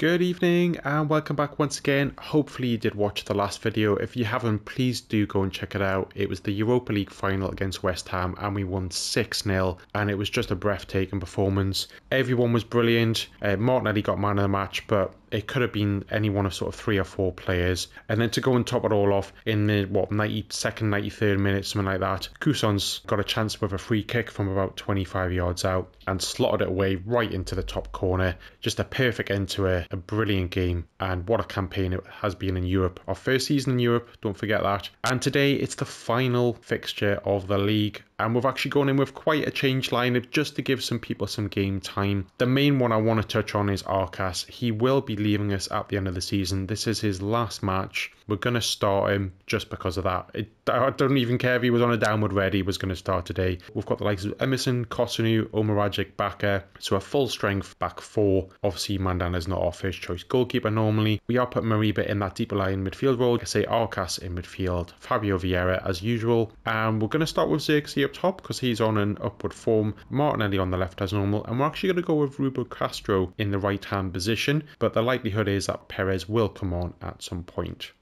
Good evening and welcome back once again. Hopefully you did watch the last video. If you haven't, please do go and check it out. It was the Europa League final against West Ham and we won 6-0 and it was just a breathtaking performance. Everyone was brilliant. Uh, Martinelli got man of the match, but it could have been any one of sort of three or four players. And then to go and top it all off in the what 92nd, 93rd minute, something like that, Cousson's got a chance with a free kick from about 25 yards out and slotted it away right into the top corner. Just a perfect end to a, a brilliant game. And what a campaign it has been in Europe. Our first season in Europe, don't forget that. And today it's the final fixture of the league and we've actually gone in with quite a changed lineup just to give some people some game time. The main one I want to touch on is Arcas. He will be leaving us at the end of the season. This is his last match. We're going to start him just because of that. It, I don't even care if he was on a downward red, he was going to start today. We've got the likes of Emerson, Kossounou, Omeragic, Bakker. So a full strength back four. Obviously, Mandanda is not our first choice goalkeeper normally. We are putting Mariba in that deeper line midfield role. I say Arcas in midfield, Fabio Vieira as usual. And we're going to start with Zirkzee up top because he's on an upward form. Martinelli on the left as normal. And we're actually going to go with Ruben Castro in the right hand position. But the likelihood is that Perez will come on at some point.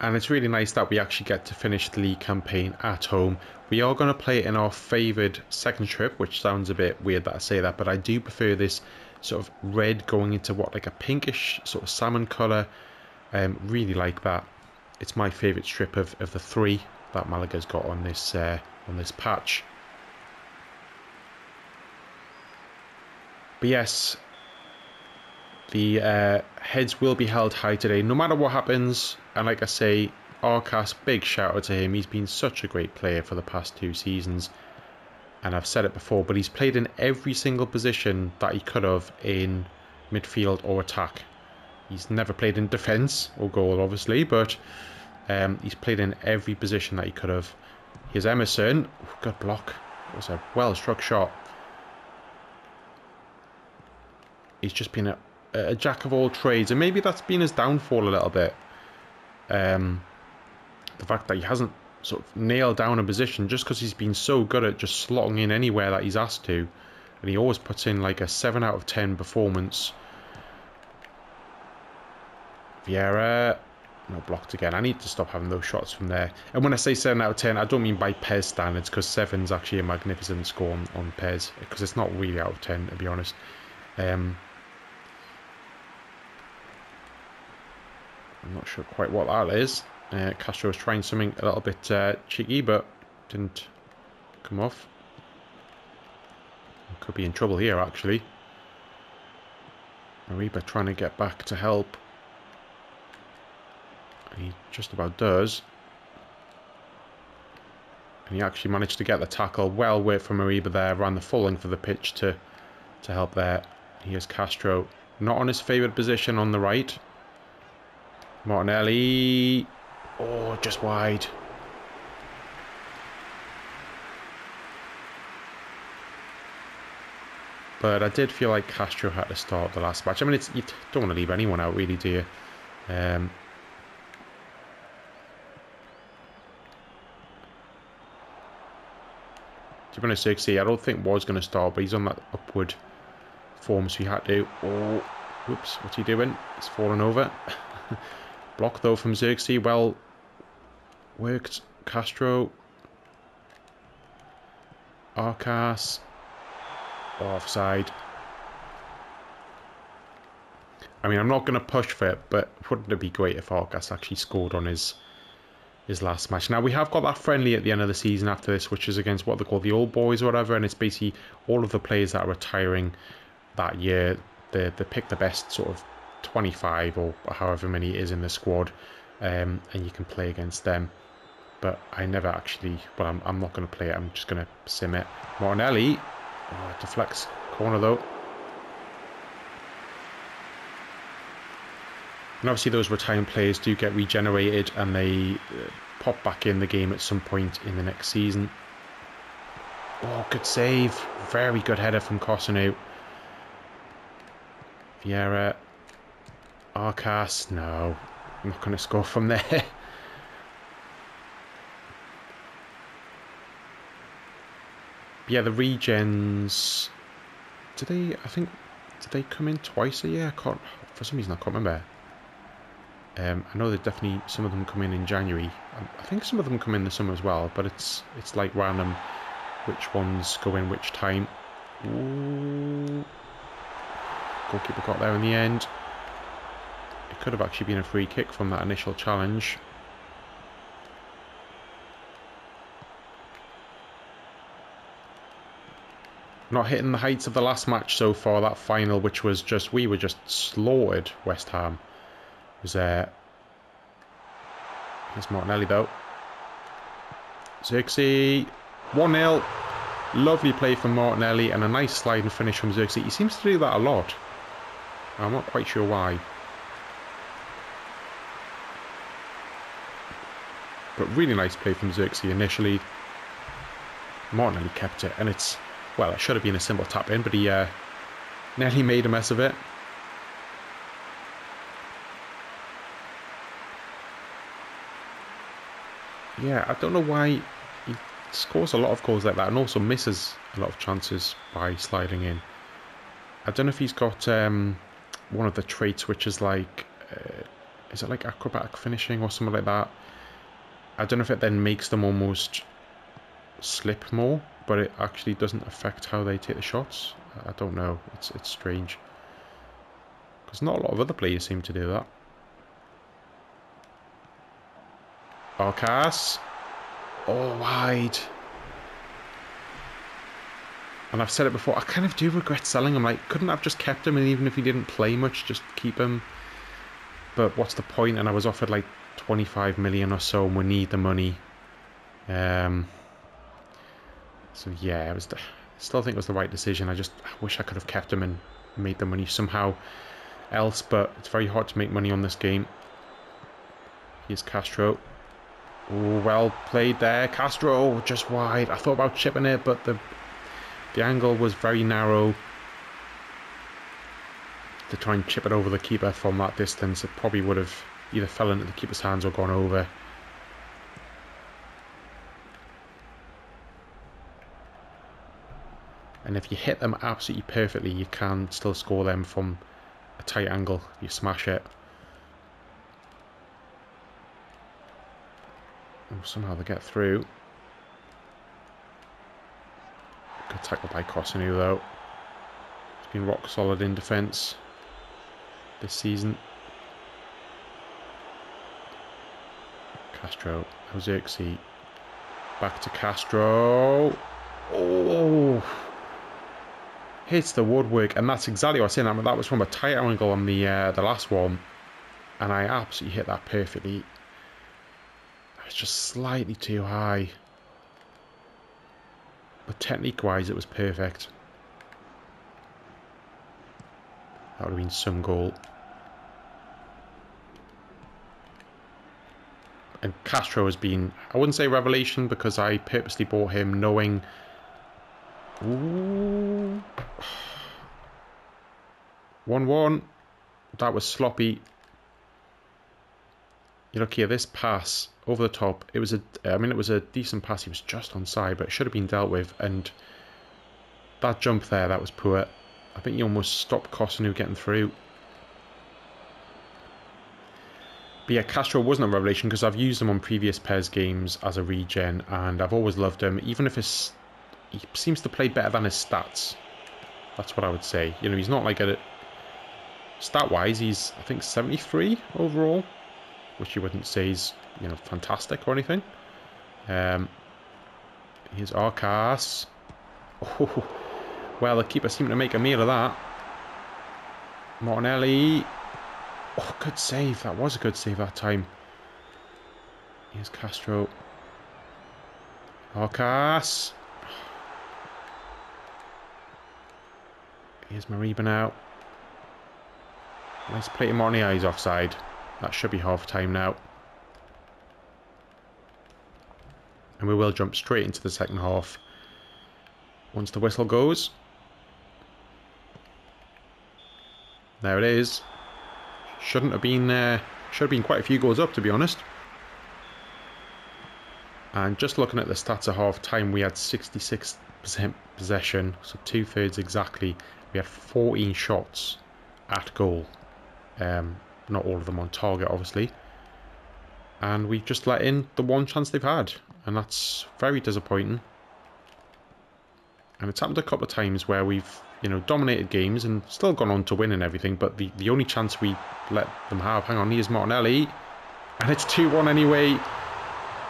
and it's really nice that we actually get to finish the league campaign at home. We are going to play it in our favoured second trip, which sounds a bit weird that I say that, but I do prefer this sort of red going into what like a pinkish sort of salmon colour. Um, really like that. It's my favourite strip of, of the three that Malaga's got on this uh, on this patch. But yes, the uh, heads will be held high today, no matter what happens. And like I say, Arcas, big shout out to him. He's been such a great player for the past two seasons. And I've said it before, but he's played in every single position that he could have in midfield or attack. He's never played in defence or goal, obviously, but um, he's played in every position that he could have. Here's Emerson. good block. It was a well struck shot. He's just been a a jack of all trades, and maybe that's been his downfall a little bit. Um, the fact that he hasn't sort of nailed down a position just because he's been so good at just slotting in anywhere that he's asked to, and he always puts in like a seven out of ten performance. Vieira, no blocked again. I need to stop having those shots from there. And when I say 7 out of 10, I don't mean by PES standards, because 7's actually a magnificent score on, on PES, because it's not really out of 10, to be honest. Um, I'm not sure quite what that is. Uh, Castro was trying something a little bit uh, cheeky, but didn't come off. Could be in trouble here, actually. Mariba trying to get back to help. He just about does. And he actually managed to get the tackle well away from Mariba there, ran the full length of the pitch to, to help there. Here's Castro, not on his favourite position on the right. Martinelli. Oh, just wide. But I did feel like Castro had to start the last match. I mean, it's, you don't want to leave anyone out, really, do you? Um, to be honest, I don't think was going to start, but he's on that upward form, so he had to. Oh, whoops, what's he doing? He's falling over. Block though from Zirkzee. Well worked. Castro. Arcas. Offside. I mean, I'm not going to push for it, but wouldn't it be great if Arcas actually scored on his his last match? Now, we have got that friendly at the end of the season after this, which is against what they call the old boys or whatever, and it's basically all of the players that are retiring that year. They, they pick the best sort of 25 or however many it is in the squad, um, and you can play against them. But I never actually, well, I'm, I'm not going to play it, I'm just going to sim it. Martinelli, oh, deflects corner though. And obviously, those retiring players do get regenerated and they uh, pop back in the game at some point in the next season. Oh, good save. Very good header from Kossounou. Vieira Arcas, no. I'm not going to score from there. yeah, the regens... Do they... I think did they come in twice a year? I can't, for some reason I can't remember. Um, I know that definitely some of them come in in January. I think some of them come in the summer as well, but it's it's like random which ones go in which time. Ooh. Goalkeeper got there in the end. It could have actually been a free kick from that initial challenge. Not hitting the heights of the last match so far, that final, which was just, we were just slaughtered, West Ham. Was, here's Martinelli though. Zirkzee, 1-0. Lovely play from Martinelli and a nice sliding finish from Zirkzee. He seems to do that a lot. I'm not quite sure why. But really nice play from Zirkzee initially. Martinelli kept it and it's well, it should have been a simple tap in, but he uh, nearly made a mess of it. Yeah, I don't know why he scores a lot of goals like that and also misses a lot of chances by sliding in. I don't know if he's got um, one of the traits which is like, uh, is it like acrobatic finishing or something like that? I don't know if it then makes them almost slip more but it actually doesn't affect how they take the shots. I don't know. It's it's strange. Because not a lot of other players seem to do that. Arcas. Oh, wide. And I've said it before, I kind of do regret selling him. Like, couldn't I have just kept him, and even if he didn't play much, just keep him. But what's the point? And I was offered like 25 million or so, and we need the money. Um, so yeah, it was. The, I still think it was the right decision. I just I wish I could have kept him and made the money somehow else, but it's very hard to make money on this game. Here's Castro. Ooh, well played there. Castro just wide. I thought about chipping it, but the the angle was very narrow. To try and chip it over the keeper from that distance, it probably would have either fell into the keeper's hands or gone over. and if you hit them absolutely perfectly you can still score them from a tight angle you smash it somehow they get through. Good tackle by Kossounou though. It's been rock solid in defence this season. Castro Ozirkzee back to Castro. Oh! Hits the woodwork, and that's exactly what I saying. I mean, that was from a tight angle on the uh, the last one, and I absolutely hit that perfectly. It was just slightly too high, but technique-wise, it was perfect. That would have been some goal. And Castro has been, I wouldn't say revelation because I purposely bought him knowing Ooh. 1-1. That was sloppy. You look here, this pass over the top, it was a, I mean, it was a decent pass. He was just on side, but it should have been dealt with. And that jump there, that was poor. I think he almost stopped Kossounou getting through. But yeah, Castro wasn't a revelation because I've used him on previous PES games as a regen and I've always loved him. Even if his he seems to play better than his stats. That's what I would say. You know, he's not like a... Stat-wise, he's, I think, 73 overall. Which you wouldn't say is, you know, fantastic or anything. Um, here's Arcas. Oh, well, the keeper seemed to make a meal of that. Martinelli. Oh, good save. That was a good save that time. Here's Castro. Arcas. Here's Mariba now. Nice play to Mornia, he's offside. That should be half time now. And we will jump straight into the second half once the whistle goes. There it is. Shouldn't have been uh, should have been quite a few goals up to be honest. And just looking at the stats at half time, we had 66% possession, so two thirds exactly, We had 14 shots at goal. Um, not all of them on target, obviously. And we've just let in the one chance they've had. And that's very disappointing. And it's happened a couple of times where we've, you know, dominated games and still gone on to win and everything. But the, the only chance we let them have, hang on, here's Martinelli. And it's 2-1 anyway.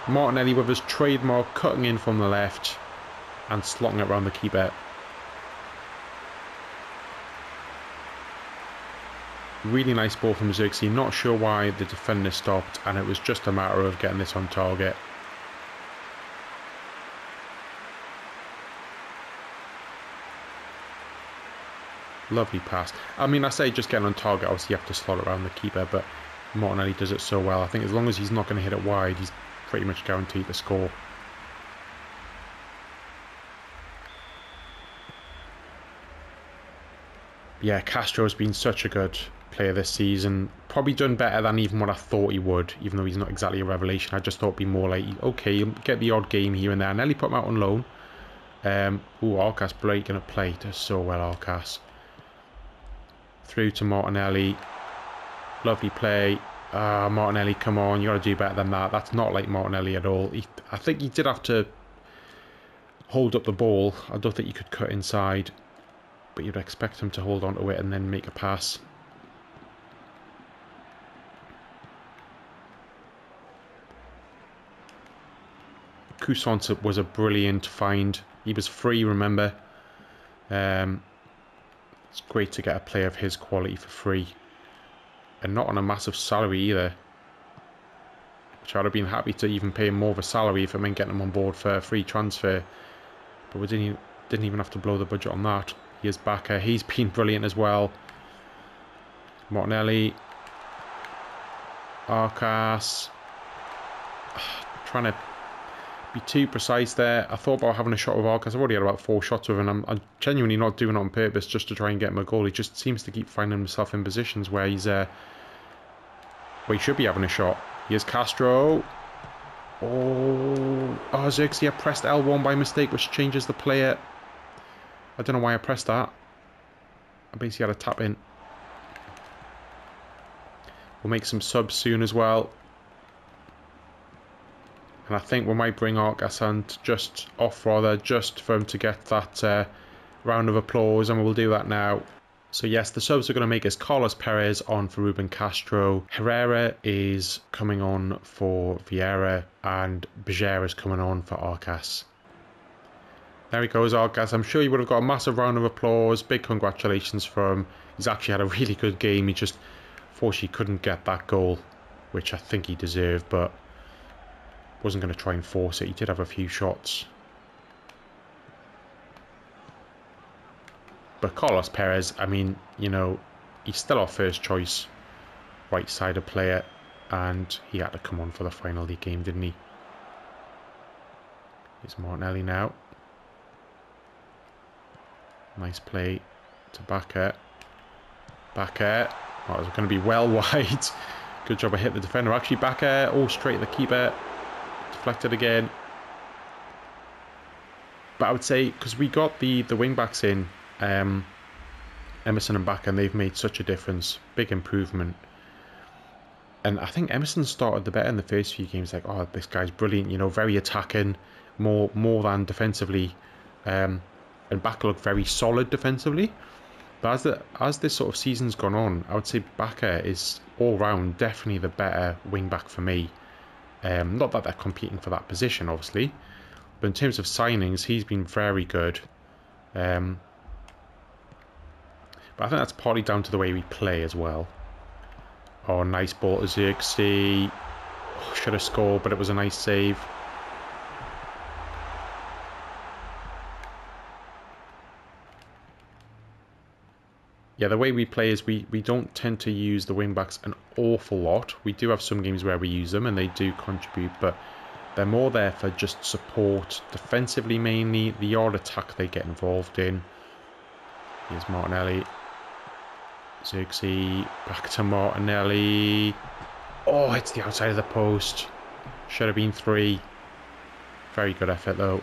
Martinelli with his trademark cutting in from the left and slotting it around the keeper. Really nice ball from Zirkzee. Not sure why the defender stopped, and it was just a matter of getting this on target. Lovely pass. I mean, I say just getting on target, obviously you have to slot around the keeper, but Martinelli does it so well. I think as long as he's not going to hit it wide, he's pretty much guaranteed to score. Yeah, Castro's been such a good player this season. Probably done better than even what I thought he would, even though he's not exactly a revelation. I just thought he'd be more like, okay, get the odd game here and there. Nelly put him out on loan. Um, ooh, Arcas breaking a play. Does so well, Arcas. Through to Martinelli. Lovely play. Ah, uh, Martinelli, come on, you got to do better than that. That's not like Martinelli at all. He, I think he did have to hold up the ball. I don't think you could cut inside, but you'd expect him to hold on to it and then make a pass. Coussant was a brilliant find. He was free, remember. Um, it's great to get a player of his quality for free. And not on a massive salary either. Which I'd have been happy to even pay him more of a salary if I meant getting him on board for a free transfer. But we didn't, didn't even have to blow the budget on that. Here's Bakker. He's been brilliant as well. Martinelli. Arcas. Trying to be too precise there. I thought about having a shot with Arcas. I've already had about four shots with him. I'm, I'm, genuinely not doing it on purpose just to try and get him a goal. He just seems to keep finding himself in positions where he's uh, where he should be having a shot. Here's Castro. Oh, oh I pressed L1 by mistake, which changes the player. I don't know why I pressed that. I basically had a tap in. We'll make some subs soon as well. And I think we might bring Arcasant just off rather, just for him to get that uh, round of applause, and we'll do that now. So yes, the subs are going to make is Carlos Perez on for Ruben Castro. Herrera is coming on for Vieira, and Bajera is coming on for Arcas. There he goes, Arcas. I'm sure you would have got a massive round of applause. Big congratulations for him. He's actually had a really good game. He just fortunately couldn't get that goal, which I think he deserved, but wasn't going to try and force it. He did have a few shots. But Carlos Perez, I mean, you know, he's still our first choice right-sided player. And he had to come on for the final league game, didn't he? Here's Martinelli now. Nice play to Bakker. Bakker. Oh, it's going to be well wide. Good job I hit the defender. Actually, Bakker. all straight at the keeper deflected again. But I would say, because we got the, the wing backs in, um, Emerson and Bakker, and they've made such a difference. Big improvement. And I think Emerson started the better in the first few games. Like, oh, this guy's brilliant, you know, very attacking, more more than defensively. Um, and Bakker looked very solid defensively. But as the as this sort of season's gone on, I would say Bakker is all round definitely the better wing back for me. Um, not that they're competing for that position, obviously, but in terms of signings, he's been very good. Um, but I think that's partly down to the way we play as well. Oh, nice ball to Zirkzee. Oh, should have scored, but it was a nice save. Yeah, the way we play is we, we don't tend to use the wingbacks an awful lot. We do have some games where we use them and they do contribute, but they're more there for just support, defensively mainly, the odd attack they get involved in. Here's Martinelli. Zirkzee, back to Martinelli. Oh, it's the outside of the post. Should have been three. Very good effort though.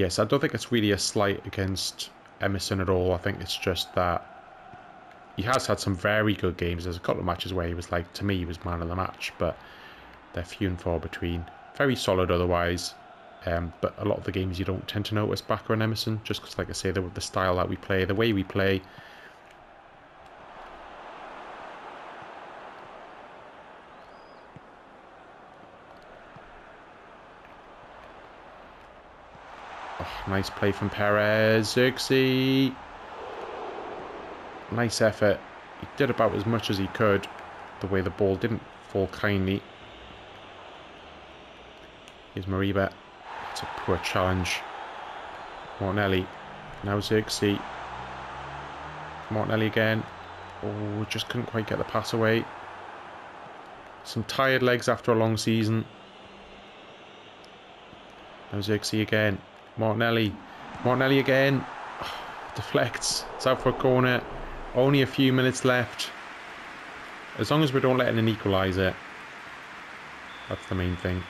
Yes, I don't think it's really a slight against Emerson at all. I think it's just that he has had some very good games. There's a couple of matches where he was like, to me, he was man of the match, but they're few and far between. Very solid otherwise. Um, but a lot of the games you don't tend to notice Bakker and Emerson, just because, like I say, the, the style that we play, the way we play. Nice play from Perez. Zirkzee. Nice effort. He did about as much as he could. The way the ball didn't fall kindly. Here's Mariba. It's a poor challenge. Martinelli. Now Zirkzee. Martinelli again. Oh, just couldn't quite get the pass away. Some tired legs after a long season. Now Zirkzee again. Martinelli. Martinelli again. deflects. It's out for a corner. Only a few minutes left. As long as we don't let an equaliser. That's the main thing.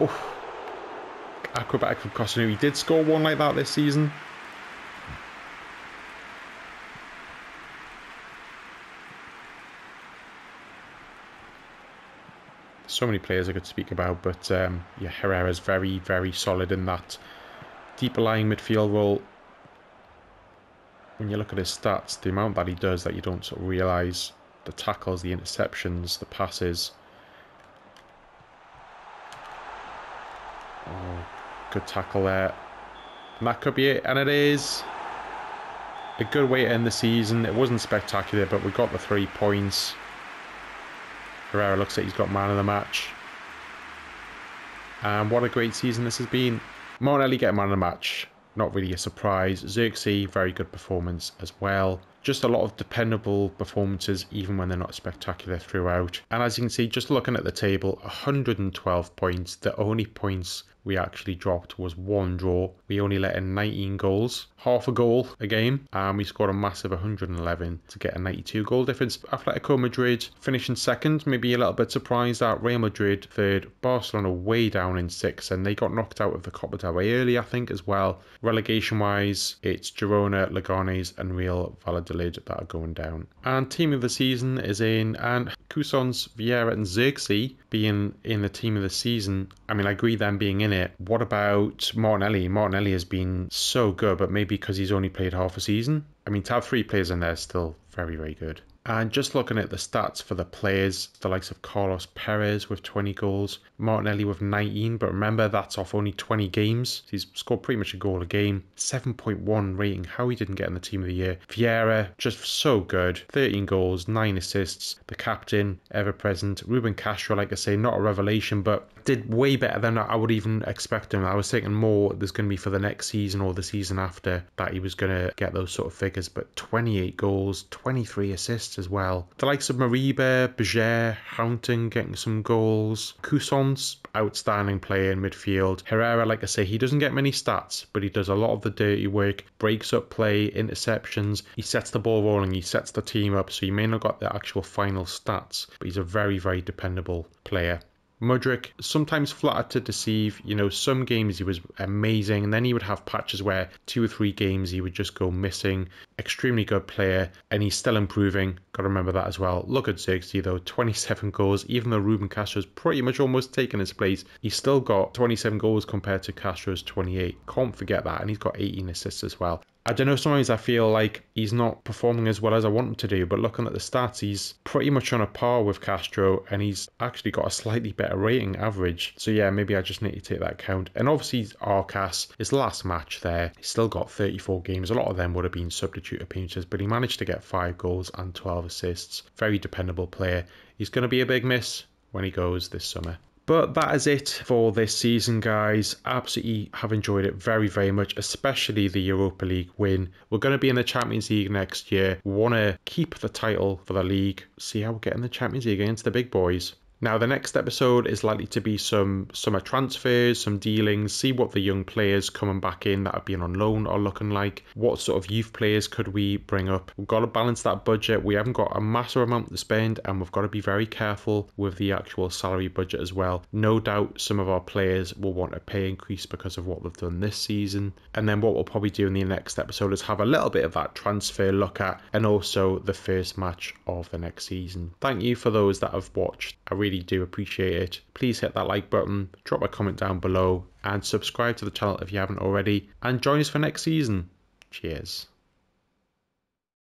Oh. Acrobatic from Costa. He did score one like that this season. So many players I could speak about, but um, yeah, Herrera's very, very solid in that deeper lying midfield role. When you look at his stats, the amount that he does that you don't sort of realise, the tackles, the interceptions, the passes. Oh, good tackle there. And that could be it, and it is. A good way to end the season. It wasn't spectacular, but we got the three points. Herrera looks like he's got man of the match. And what a great season this has been. Martinelli get man of the match. Not really a surprise. Zirkzee, very good performance as well just a lot of dependable performances even when they're not spectacular throughout. And as you can see, just looking at the table, 112 points. The only points we actually dropped was one draw. We only let in 19 goals, half a goal a game, and we scored a massive 111 to get a 92 goal difference. Atletico Madrid finishing second, maybe a little bit surprised at Real Madrid third, Barcelona way down in sixth, and they got knocked out of the Copa del Rey early, I think, as well. Relegation wise, it's Girona, Leganes, and Real Valladolid that are going down. And team of the season is in, and Cousins, Vieira, and Zirkzee being in the team of the season. I mean, I agree them being in it. What about Martinelli? Martinelli has been so good, but maybe because he's only played half a season. I mean, to have three players in there is still very, very good. And just looking at the stats for the players, the likes of Carlos Perez with 20 goals, Martinelli with 19, but remember that's off only 20 games. He's scored pretty much a goal a game. 7.1 rating, how he didn't get in the team of the year. Vieira, just so good. 13 goals, 9 assists. The captain, ever present. Ruben Castro, like I say, not a revelation, but did way better than I would even expect him. I was thinking more there's going to be for the next season or the season after that he was going to get those sort of figures, but 28 goals, 23 assists as well. The likes of Mariba, Bajer, Houghton getting some goals. Cousins, outstanding player in midfield. Herrera, like I say, he doesn't get many stats, but he does a lot of the dirty work, breaks up play, interceptions. He sets the ball rolling, he sets the team up, so he may not got the actual final stats, but he's a very, very dependable player. Mudryk sometimes flattered to deceive. You know, some games he was amazing, and then he would have patches where two or three games he would just go missing. Extremely good player, and he's still improving. Got to remember that as well. Look at Zirkzee though, 27 goals. Even though Ruben Castro's pretty much almost taken his place, he's still got 27 goals compared to Castro's 28. Can't forget that, and he's got 18 assists as well. I don't know, sometimes I feel like he's not performing as well as I want him to do, but looking at the stats, he's pretty much on a par with Castro and he's actually got a slightly better rating average. So yeah, maybe I just need to take that count. And obviously Arcas, his last match there, he's still got 34 games. A lot of them would have been substitute appearances, but he managed to get 5 goals and 12 assists. Very dependable player. He's going to be a big miss when he goes this summer. But that is it for this season, guys. Absolutely have enjoyed it very, very much, especially the Europa League win. We're going to be in the Champions League next year. Want to keep the title for the league, see how we get in the Champions League against the big boys. Now, the next episode is likely to be some summer transfers, some dealings, see what the young players coming back in that have been on loan are looking like, what sort of youth players could we bring up. We've got to balance that budget. We haven't got a massive amount to spend, and we've got to be very careful with the actual salary budget as well. No doubt some of our players will want a pay increase because of what they've done this season. And then what we'll probably do in the next episode is have a little bit of that transfer look at and also the first match of the next season. Thank you for those that have watched. I really do appreciate it. Please hit that like button, drop a comment down below, and subscribe to the channel if you haven't already, and join us for next season. Cheers.